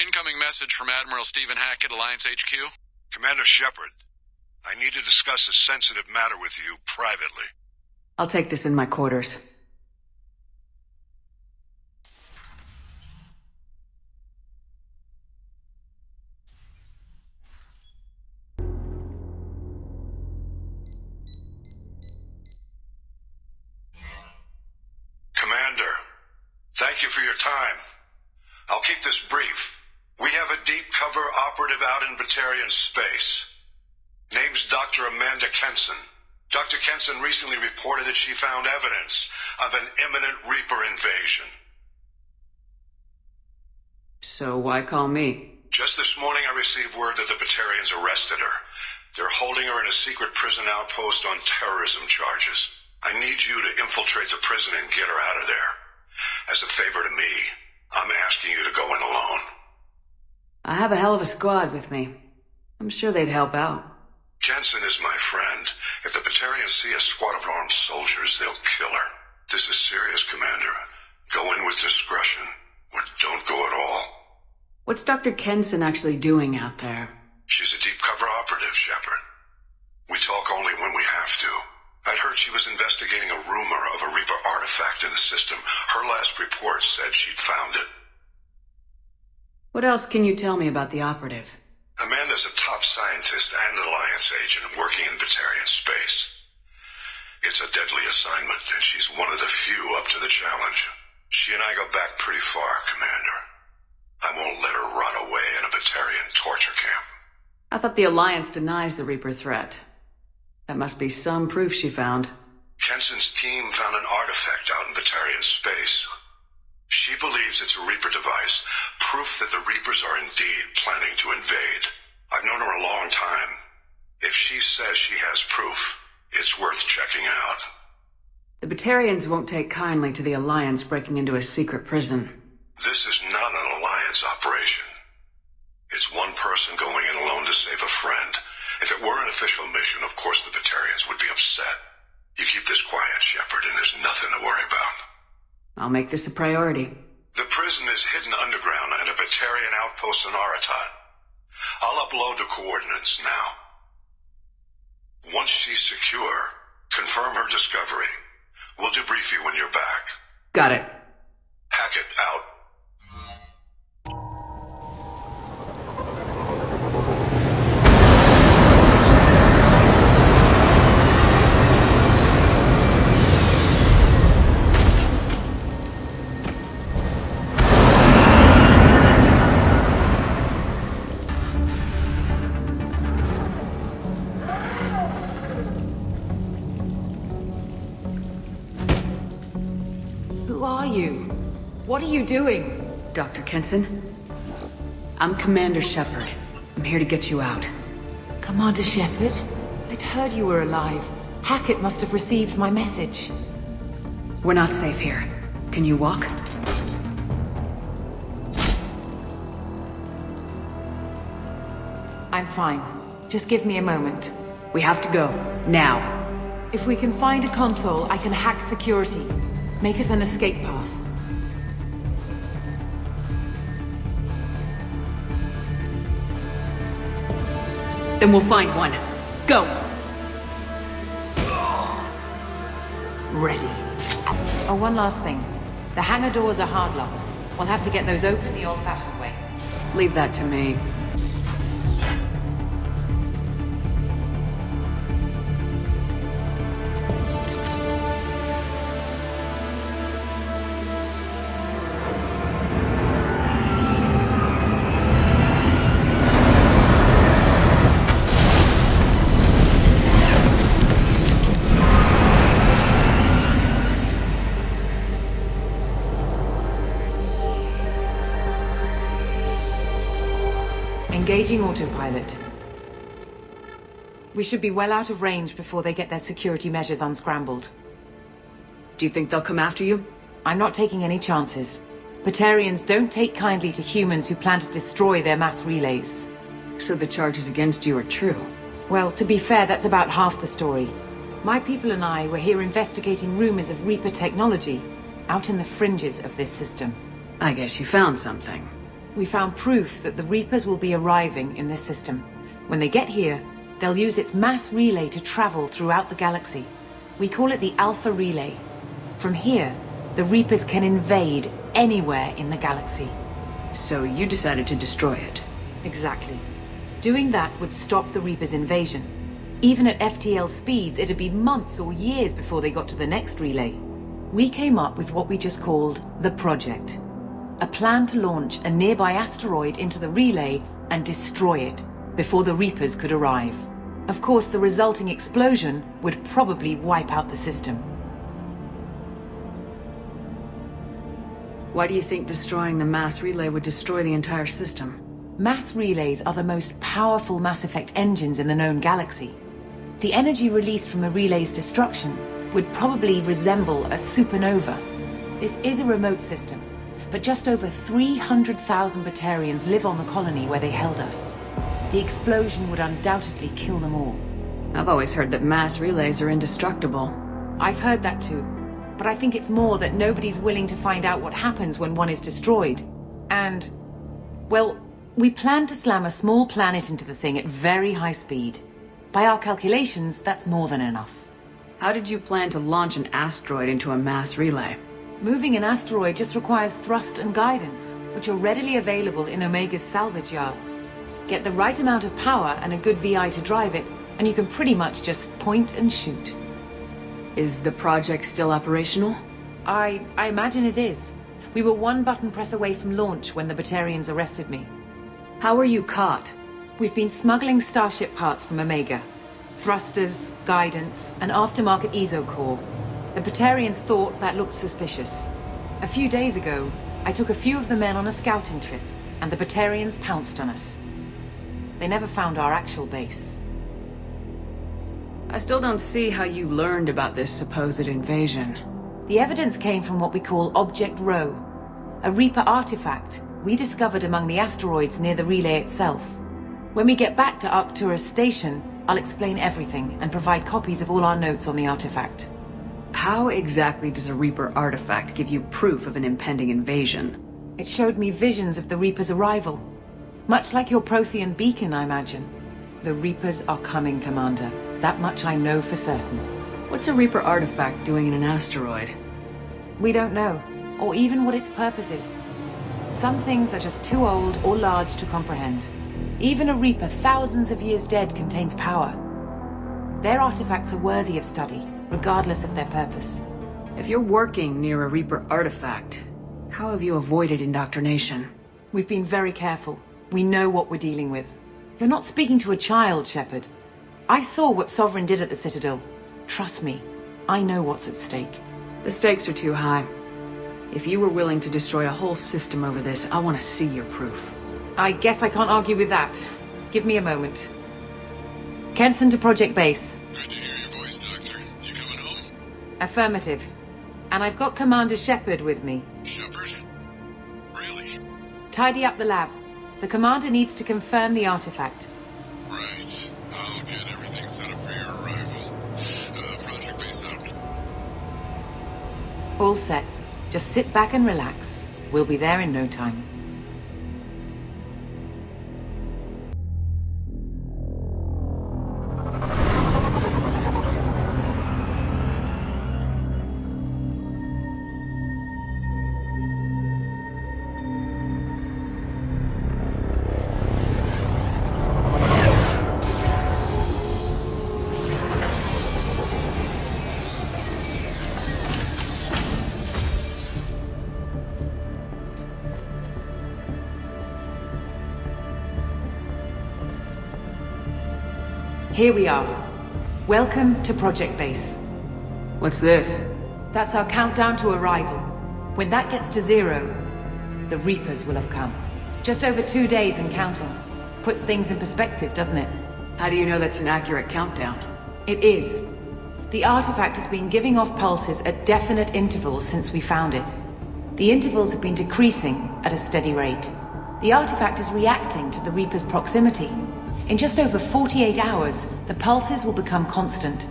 Incoming message from Admiral Stephen Hackett, Alliance HQ. Commander Shepard, I need to discuss a sensitive matter with you privately. I'll take this in my quarters. Commander, thank you for your time. I'll keep this brief. We have a deep cover operative out in Batarian space. Name's Dr. Amanda Kenson. Dr. Kenson recently reported that she found evidence of an imminent Reaper invasion. So why call me? Just this morning I received word that the Batarians arrested her. They're holding her in a secret prison outpost on terrorism charges. I need you to infiltrate the prison and get her out of there. As a favor to me, I'm asking you to go in alone. I have a hell of a squad with me. I'm sure they'd help out. Kenson is my friend. If the Batarians see a squad of armed soldiers, they'll kill her. This is serious, Commander. Go in with discretion, or don't go at all. What's Dr. Kenson actually doing out there? She's a deep cover operative, Shepard. We talk only when we have to. I'd heard she was investigating a rumor of a Reaper artifact in the system. Her last report said she'd found it. What else can you tell me about the operative? Amanda's a top scientist and Alliance agent working in Batarian space. It's a deadly assignment, and she's one of the few up to the challenge. She and I go back pretty far, Commander. I won't let her rot away in a Batarian torture camp. I thought the Alliance denies the Reaper threat. That must be some proof she found. Kenson's team found an artifact out in Batarian space. She believes it's a Reaper device, proof that the Reapers are indeed planning to invade. I've known her a long time. If she says she has proof, it's worth checking out. The Batarians won't take kindly to the Alliance breaking into a secret prison. This is not an Alliance operation. It's one person going in alone to save a friend. If it were an official mission, of course the Batarians would be upset. You keep this quiet, Shepard, and there's nothing to worry about. I'll make this a priority. The prison is hidden underground in a Batarian outpost in Aratoht. I'll upload the coordinates now. Once she's secure, confirm her discovery. We'll debrief you when you're back. Got it. Hackett out. You doing? Dr. Kenson? I'm Commander Shepard. I'm here to get you out. Commander Shepard? I'd heard you were alive. Hackett must have received my message. We're not safe here. Can you walk? I'm fine. Just give me a moment. We have to go. Now. If we can find a console, I can hack security. Make us an escape path. Then we'll find one. Go! Ready. Oh, one last thing. The hangar doors are hard-locked. We'll have to get those open the old-fashioned way. Leave that to me. Engaging autopilot. We should be well out of range before they get their security measures unscrambled. Do you think they'll come after you? I'm not taking any chances. Batarians don't take kindly to humans who plan to destroy their mass relays. So the charges against you are true. Well, to be fair, that's about half the story. My people and I were here investigating rumors of Reaper technology, out in the fringes of this system. I guess you found something. We found proof that the Reapers will be arriving in this system. When they get here, they'll use its mass relay to travel throughout the galaxy. We call it the Alpha Relay. From here, the Reapers can invade anywhere in the galaxy. So you decided to destroy it. Exactly. Doing that would stop the Reapers' invasion. Even at FTL speeds, it'd be months or years before they got to the next relay. We came up with what we just called the Project. A plan to launch a nearby asteroid into the relay and destroy it before the Reapers could arrive. Of course, the resulting explosion would probably wipe out the system. Why do you think destroying the mass relay would destroy the entire system? Mass relays are the most powerful Mass Effect engines in the known galaxy. The energy released from a relay's destruction would probably resemble a supernova. This is a remote system, but just over 300,000 Batarians live on the colony where they held us. The explosion would undoubtedly kill them all. I've always heard that mass relays are indestructible. I've heard that too, but I think it's more that nobody's willing to find out what happens when one is destroyed. And, well, we plan to slam a small planet into the thing at very high speed. By our calculations, that's more than enough. How did you plan to launch an asteroid into a mass relay? Moving an asteroid just requires thrust and guidance, which are readily available in Omega's salvage yards. Get the right amount of power and a good VI to drive it, and you can pretty much just point and shoot. Is the project still operational? I... I imagine it is. We were one button press away from launch when the Batarians arrested me. How were you caught? We've been smuggling Starship parts from Omega. Thrusters, guidance, and aftermarket eezo core. The Batarians thought that looked suspicious. A few days ago, I took a few of the men on a scouting trip, and the Batarians pounced on us. They never found our actual base. I still don't see how you learned about this supposed invasion. The evidence came from what we call Object Rho, a Reaper artifact we discovered among the asteroids near the relay itself. When we get back to Arcturus Station, I'll explain everything and provide copies of all our notes on the artifact. How exactly does a Reaper artifact give you proof of an impending invasion? It showed me visions of the Reaper's arrival. Much like your Prothean beacon, I imagine. The Reapers are coming, Commander. That much I know for certain. What's a Reaper artifact doing in an asteroid? We don't know, or even what its purpose is. Some things are just too old or large to comprehend. Even a Reaper thousands of years dead contains power. Their artifacts are worthy of study, regardless of their purpose. If you're working near a Reaper artifact, how have you avoided indoctrination? We've been very careful. We know what we're dealing with. You're not speaking to a child, Shepard. I saw what Sovereign did at the Citadel. Trust me, I know what's at stake. The stakes are too high. If you were willing to destroy a whole system over this, I want to see your proof. I guess I can't argue with that. Give me a moment. Kenson to Project Base. Affirmative. And I've got Commander Shepard with me. Shepard? Really? Tidy up the lab. The Commander needs to confirm the artifact. Right. I'll get everything set up for your arrival. Uh, Project Base out. All set. Just sit back and relax. We'll be there in no time. Here we are. Welcome to Project Base. What's this? That's our countdown to arrival. When that gets to zero, the Reapers will have come. Just over two days and counting. Puts things in perspective, doesn't it? How do you know that's an accurate countdown? It is. The artifact has been giving off pulses at definite intervals since we found it. The intervals have been decreasing at a steady rate. The artifact is reacting to the Reaper's proximity. In just over 48 hours, the pulses will become constant,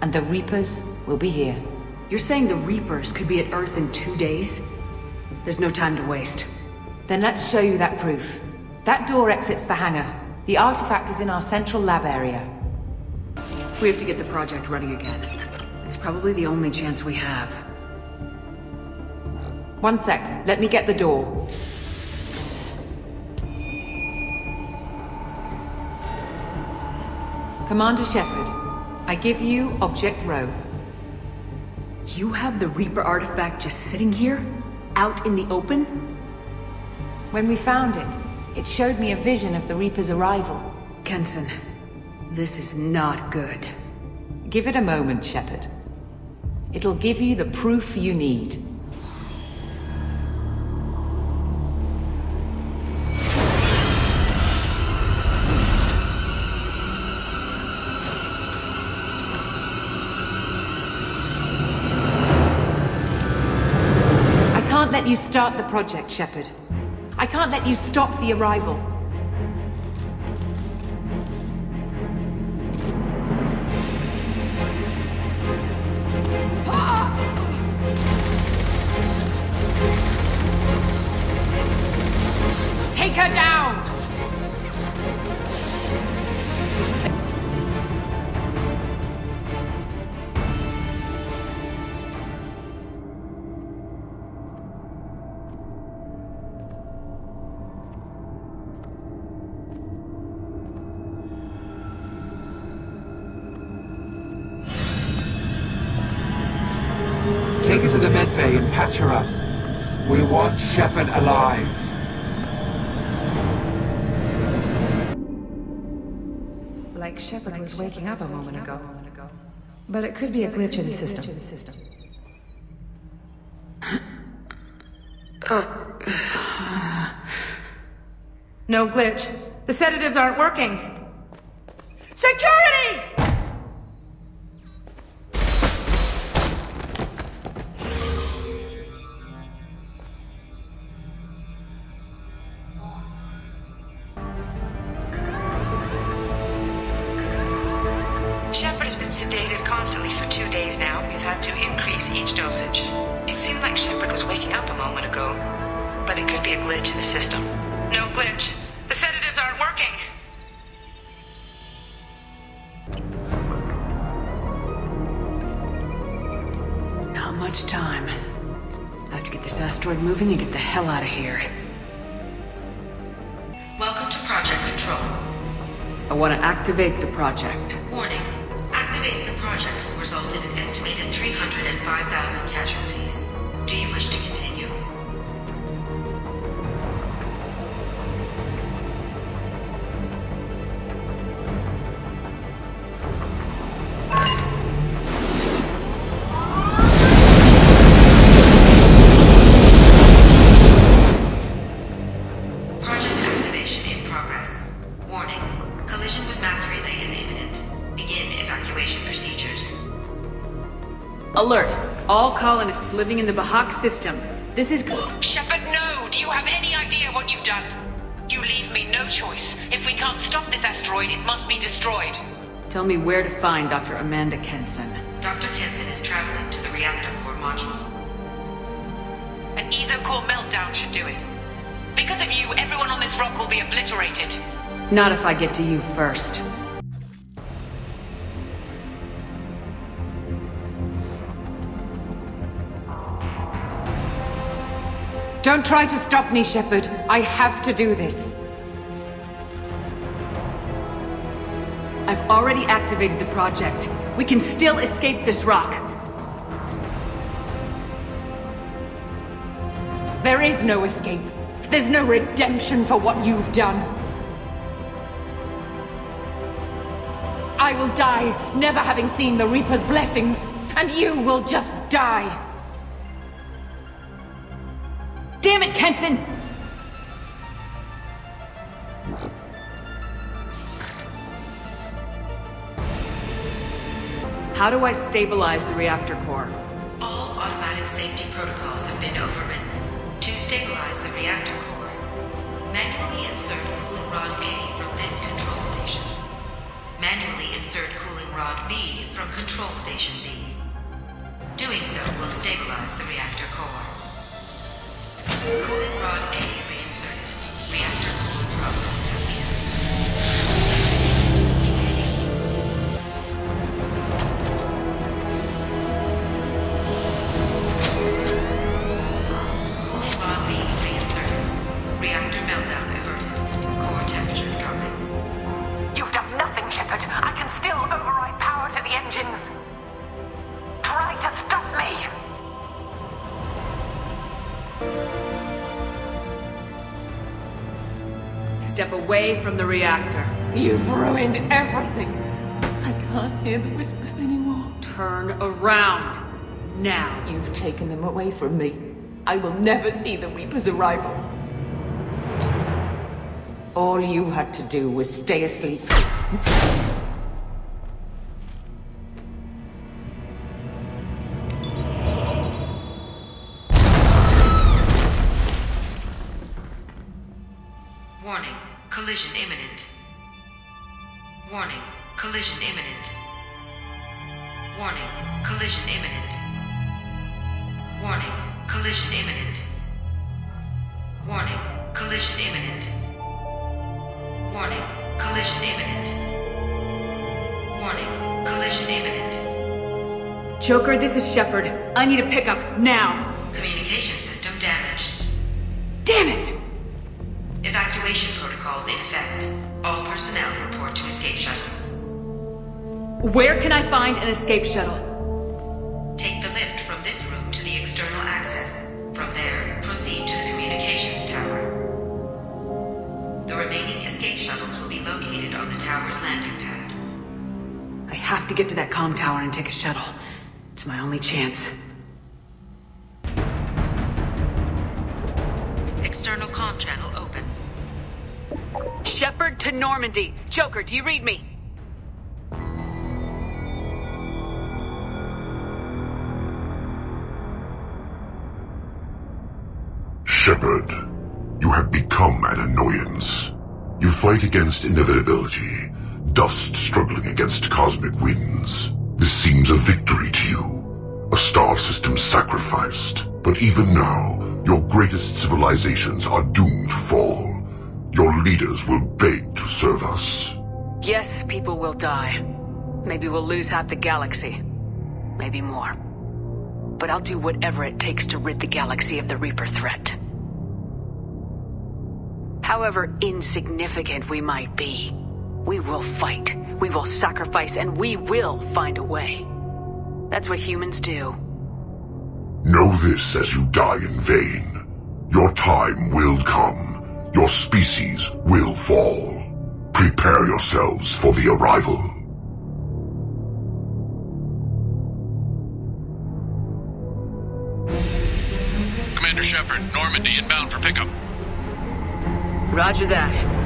and the Reapers will be here. You're saying the Reapers could be at Earth in two days? There's no time to waste. Then let's show you that proof. That door exits the hangar. The artifact is in our central lab area. We have to get the project running again. It's probably the only chance we have. One sec. Let me get the door. Commander Shepard, I give you Object Rho. You have the Reaper artifact just sitting here? Out in the open? When we found it, it showed me a vision of the Reaper's arrival. Kenson, this is not good. Give it a moment, Shepard. It'll give you the proof you need. Start the project, Shepard. I can't let you stop the arrival. Want Shepard alive. Like Shepard was waking up a moment ago. But it could be a glitch in the system. No glitch. The sedatives aren't working. Security! Not much time. I have to get this asteroid moving and get the hell out of here. Welcome to Project Control. I want to activate the project. Warning. Activating the project will result in an estimated 305,000 casualties. Alert! All colonists living in the Bahak system. This is... Shepard, no! Do you have any idea what you've done? You leave me no choice. If we can't stop this asteroid, it must be destroyed. Tell me where to find Dr. Amanda Kenson. Dr. Kenson is traveling to the reactor core module. An eezo-core meltdown should do it. Because of you, everyone on this rock will be obliterated. Not if I get to you first. Don't try to stop me, Shepard. I have to do this. I've already activated the project. We can still escape this rock. There is no escape. There's no redemption for what you've done. I will die, never having seen the Reaper's blessings, and you will just die. Kenson! How do I stabilize the reactor core? All automatic safety protocols have been overridden. To stabilize the reactor core, manually insert cooling rod A from this control station. Manually insert cooling rod B from control station B. Doing so will stabilize the reactor core. Cooling rod A reinserted. Reactor away from the reactor. You've ruined everything. I can't hear the whispers anymore. Turn around. Now. You've taken them away from me. I will never see the Reaper's arrival. All you had to do was stay asleep. Collision imminent. Warning. Collision imminent. Joker, this is Shepard. I need a pickup now. Communication system damaged. Damn it! Evacuation protocols in effect. All personnel report to escape shuttles. Where can I find an escape shuttle? To get to that comm tower and take a shuttle. It's my only chance. External comm channel open. Shepard to Normandy. Joker, do you read me? Shepard, you have become an annoyance. You fight against inevitability, dust struggling against cosmic winds. This seems a victory to you, a star system sacrificed. But even now, your greatest civilizations are doomed to fall. Your leaders will beg to serve us. Yes, people will die. Maybe we'll lose half the galaxy. Maybe more. But I'll do whatever it takes to rid the galaxy of the Reaper threat. However insignificant we might be, we will fight, we will sacrifice, and we will find a way. That's what humans do. Know this as you die in vain. Your time will come. Your species will fall. Prepare yourselves for the arrival. Commander Shepard, Normandy inbound for pickup. Roger that.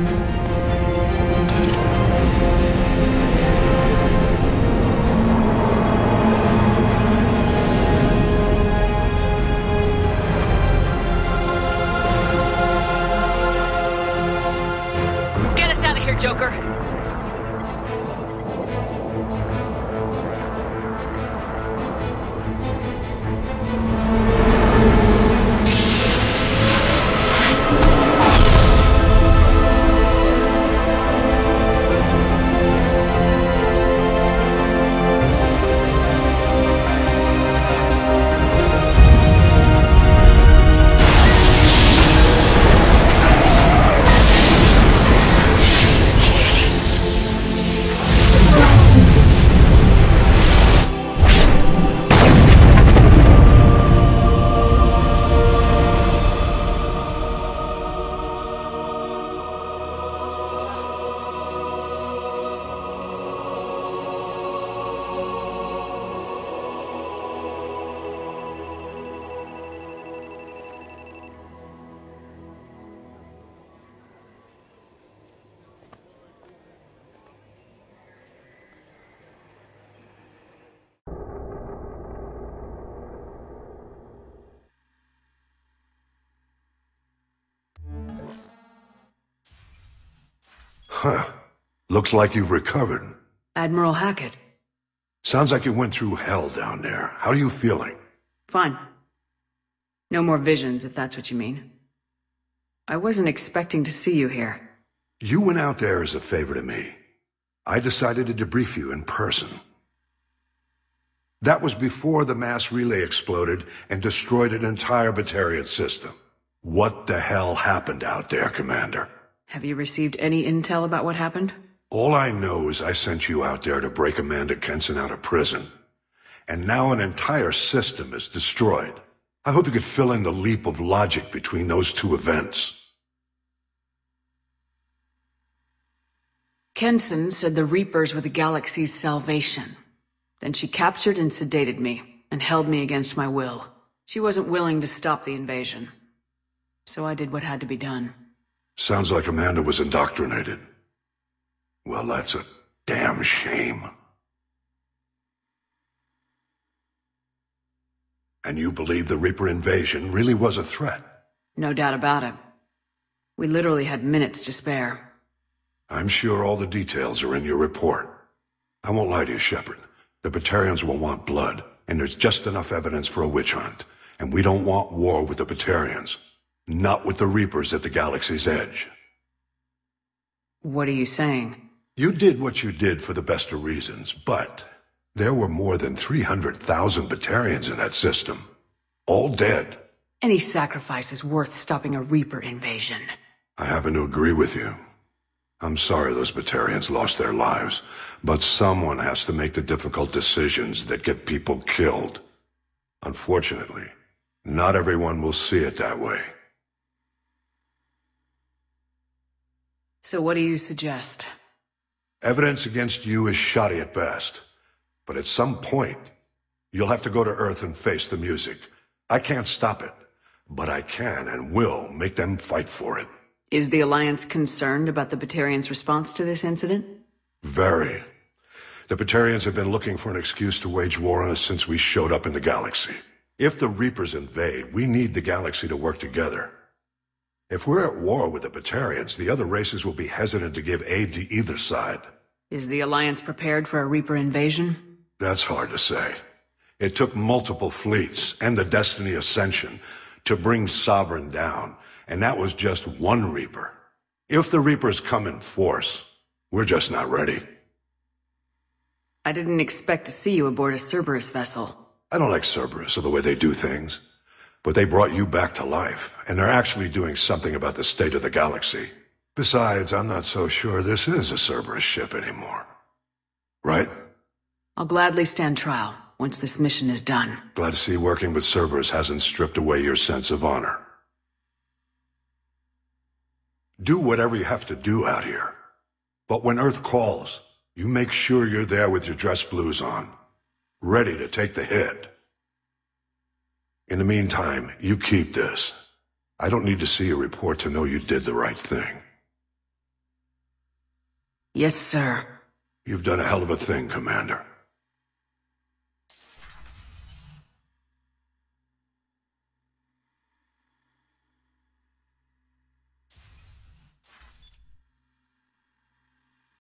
Get Huh. Looks like you've recovered. Admiral Hackett. Sounds like you went through hell down there. How are you feeling? Fine. No more visions, if that's what you mean. I wasn't expecting to see you here. You went out there as a favor to me. I decided to debrief you in person. That was before the mass relay exploded and destroyed an entire Batarian system. What the hell happened out there, Commander? Have you received any intel about what happened? All I know is I sent you out there to break Amanda Kenson out of prison. And now an entire system is destroyed. I hope you could fill in the leap of logic between those two events. Kenson said the Reapers were the galaxy's salvation. Then she captured and sedated me, and held me against my will. She wasn't willing to stop the invasion. So I did what had to be done. Sounds like Amanda was indoctrinated. Well, that's a damn shame. And you believe the Reaper invasion really was a threat? No doubt about it. We literally had minutes to spare. I'm sure all the details are in your report. I won't lie to you, Shepard. The Batarians will want blood, and there's just enough evidence for a witch hunt. And we don't want war with the Batarians. Not with the Reapers at the galaxy's edge. What are you saying? You did what you did for the best of reasons, but there were more than 300,000 Batarians in that system. All dead. Any sacrifice is worth stopping a Reaper invasion. I happen to agree with you. I'm sorry those Batarians lost their lives, but someone has to make the difficult decisions that get people killed. Unfortunately, not everyone will see it that way. So what do you suggest? Evidence against you is shoddy at best. But at some point, you'll have to go to Earth and face the music. I can't stop it, but I can and will make them fight for it. Is the Alliance concerned about the Batarians' response to this incident? Very. The Batarians have been looking for an excuse to wage war on us since we showed up in the galaxy. If the Reapers invade, we need the galaxy to work together. If we're at war with the Batarians, the other races will be hesitant to give aid to either side. Is the Alliance prepared for a Reaper invasion? That's hard to say. It took multiple fleets and the Destiny Ascension to bring Sovereign down, and that was just one Reaper. If the Reapers come in force, we're just not ready. I didn't expect to see you aboard a Cerberus vessel. I don't like Cerberus or the way they do things. But they brought you back to life, and they're actually doing something about the state of the galaxy. Besides, I'm not so sure this is a Cerberus ship anymore. Right? I'll gladly stand trial once this mission is done. Glad to see working with Cerberus hasn't stripped away your sense of honor. Do whatever you have to do out here. But when Earth calls, you make sure you're there with your dress blues on, ready to take the hit. In the meantime, you keep this. I don't need to see a report to know you did the right thing. Yes, sir. You've done a hell of a thing, Commander.